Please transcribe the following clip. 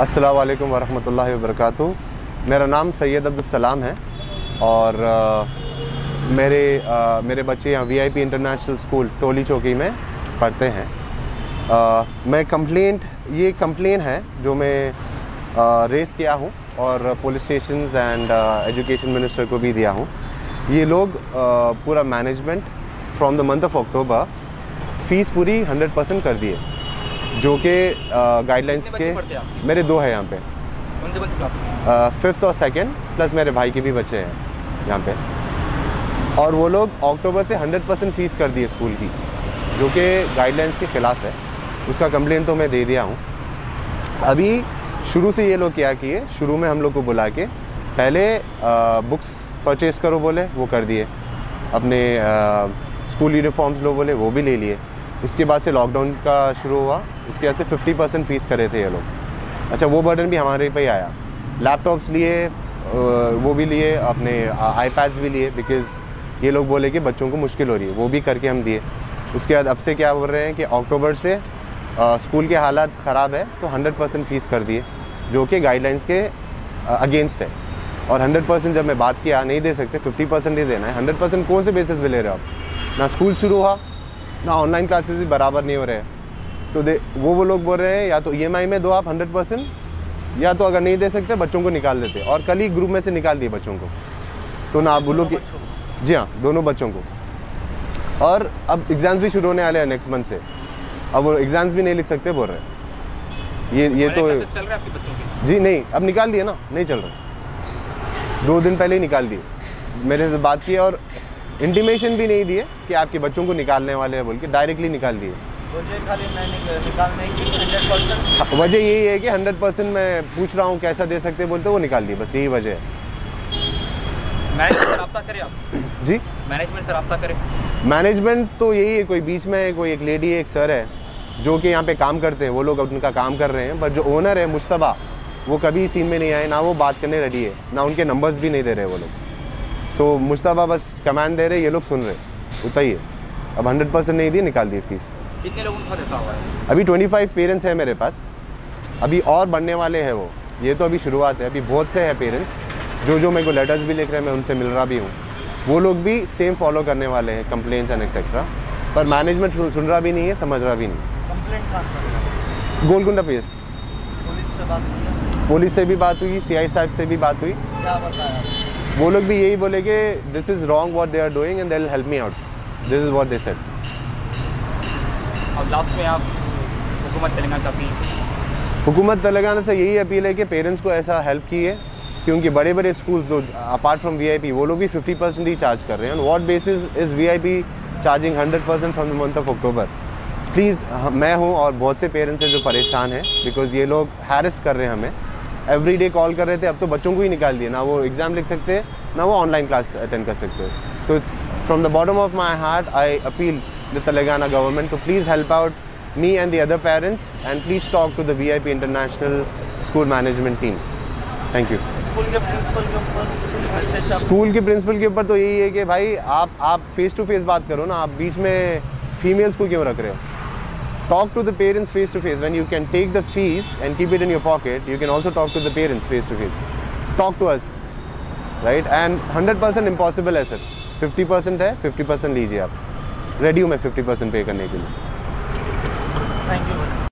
अस्सलाम वालेकुम वरहमतुल्लाहि वबरकातुहू। मेरा नाम सैयद अब्दुलसलाम है और अ, मेरे अ, मेरे बच्चे यहाँ वीआईपी इंटरनेशनल स्कूल टोली चौकी में पढ़ते हैं। अ, मैं कंप्लेंट ये कंप्लेन है जो मैं रेस किया हूँ और police station and education minister को भी दिया हूँ। ये लोग पूरा management from the month of October fees पूरी 100 परसेंट कर दिए। जो कि गाइडलाइंस कितने के पढ़ते मेरे दो हैं यहाँ पे। फिफ्थ और सेकंड प्लस मेरे भाई के भी बच्चे हैं यहाँ पे। और वो लोग अक्टूबर से 100 परसेंट फ़ीस कर दी स्कूल की जो कि गाइडलाइंस के ख़िलाफ़ है। उसका कंप्लेन तो मैं दे दिया हूँ। अभी शुरू से ये लोग क्या किए शुरू में हम लोग को बुला के पहले आ, बुक्स परचेज़ करो बोले वो कर दिए। अपने आ, स्कूल यूनिफॉर्म्स लो बोले वो भी ले लिए। उसके बाद से लॉकडाउन का शुरू हुआ। उसके बाद से फिफ्टी परसेंट फ़ीस करे थे ये लोग। अच्छा वो बर्डन भी हमारे पे आया। लैपटॉप्स लिए वो भी लिए, अपने आईपैड्स भी लिए बिकॉज़ ये लोग बोले कि बच्चों को मुश्किल हो रही है। वो भी करके हम दिए। उसके बाद अब से क्या बोल रहे हैं कि अक्टूबर से स्कूल के हालात ख़राब है तो 100 परसेंट फ़ीस कर दिए, जो कि गाइडलाइंस के अगेंस्ट है। और 100 परसेंट जब मैं बात किया, नहीं दे सकते 50 परसेंट ही देना है। 100 परसेंट कौन से बेसिस पे ले रहे हो आप? ना स्कूल शुरू हुआ ना ऑनलाइन क्लासेस भी बराबर नहीं हो रहे हैं। तो दे वो वो लोग बोल रहे हैं या तो ईएमआई में दो आप 100 परसेंट या तो अगर नहीं दे सकते बच्चों को निकाल देते। और कल ही ग्रुप में से निकाल दिए बच्चों को। तो ना आप बोलो कि जी हाँ दोनों बच्चों को। और अब एग्ज़ाम्स भी शुरू होने वाले हैं नेक्स्ट मंथ से। अब वो एग्ज़ाम्स भी नहीं लिख सकते बोल रहे हैं। ये ये तो चल रहे हैं आपके बच्चों के? जी नहीं अब निकाल दिए ना नहीं चल रहा। दो दिन पहले ही निकाल दिए। मेरे से बात की और इंटीमेशन भी नहीं दिए कि आपके बच्चों को निकालने वाले हैं बोल के डायरेक्टली निकाल दिए। परसेंट वजह यही है कि हंड्रेड परसेंट मैं पूछ रहा हूँ कैसा दे सकते हैं बोलते वो निकाल दिए बस यही वजह है। मैनेजमेंट से रब्ता करें आप? जी? मैनेजमेंट से रब्ता करें। मैनेजमेंट तो यही है कोई बीच में कोई एक लेडी एक सर है जो कि यहाँ पे काम करते हैं वो लोग उनका काम कर रहे हैं बट जो ओनर है मुश्तबा वो कभी सीन में नहीं आए ना वो बात करने रेडी है ना उनके नंबर्स भी नहीं दे रहे वो लोग। तो मुश्तबा बस कमांड दे रहे ये लोग सुन रहे। ही है अब हंड्रेड परसेंट नहीं दी निकाल दी फ़ीस कितने लोगों के साथ ऐसा हुआ है? अभी 25 पेरेंट्स हैं मेरे पास। अभी और बनने वाले हैं वो। ये तो अभी शुरुआत है। अभी बहुत से हैं पेरेंट्स जो जो मेरे को लेटर्स भी लिख रहे हैं मैं उनसे मिल रहा भी हूँ। वो लोग भी सेम फॉलो करने वाले हैं कंप्लेंट्स एंड एक्सेट्रा पर मैनेजमेंट सुन रहा भी नहीं है समझ रहा भी नहीं। गोलकुंडा पीएस पुलिस से बात हुई पुलिस से भी बात हुई सीआई साहब से भी बात हुई। क्या बताया? वो लोग भी यही बोले कि this is wrong what they are doing and they help me out this is what they said अब लास्ट में आप हुकूमत तेलंगाना से हुकूमत तेलंगाना से यही अपील है कि पेरेंट्स को ऐसा हेल्प कीजिए क्योंकि बड़े बड़े स्कूल्स जो अपार्ट फ्रॉम वीआईपी वो लोग भी 50 परसेंट ही चार्ज कर रहे हैं। What basis is VIP charging 100 percent from the month of October please मैं हूँ और बहुत से पेरेंट्स हैं जो परेशान हैं बिकॉज़ ये लोग हैरिस कर रहे हैं हमें। एवरी डे कॉल कर रहे थे अब तो बच्चों को ही निकाल दिए ना वो एग्ज़ाम लिख सकते हैं ना वो ऑनलाइन क्लास अटेंड कर सकते हैं तो it's from the bottom of my heart I appeal the Telangana government to please help out me and and please talk to the VIP International School Management team. Thank you. School management team thank you school के principal के ऊपर तो यही है कि भाई आप आप फेस टू फेस बात करो ना आप बीच में फीमेल्स को क्यों रख रहे हो talk to the parents face to face when you can take the fees and keep it in your pocket you can also talk to the parents face to face talk to us right and 100% impossible है sir 50% है 50% लीजिए आप ready हूँ मैं 50% पे करने के लिए थैंक यू